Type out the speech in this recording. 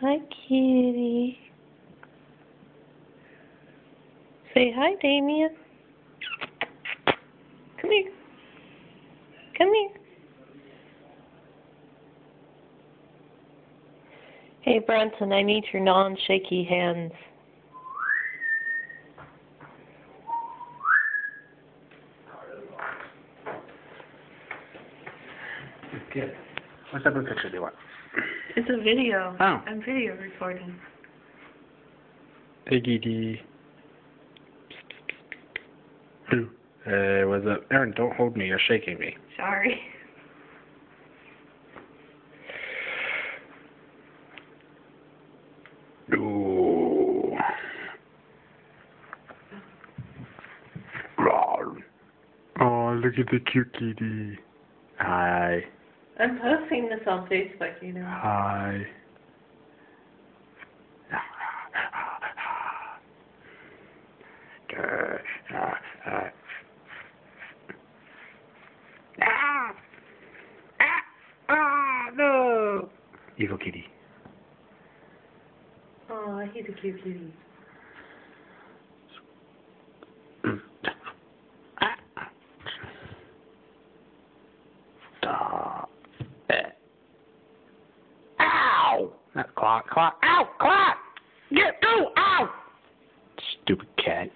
Hi, kitty. Say hi, Damien. Come here. Come here. Hey, Brenton, I need your non-shaky hands. What's that blue picture do you want? It's a video. Oh. I'm video recording. Iggy Who? Uh, what's up? Aaron, don't hold me. You're shaking me. Sorry. Ooh. Oh, look at the cute kitty. Hi. I'm posting this on Facebook, you know. Hi. Ah! Ah! Ah! No! Evil kitty. Oh, he's a cute kitty. Stop. Ow! Not clock, clock. Ow! Clock! Get, go! Ow! Stupid cat.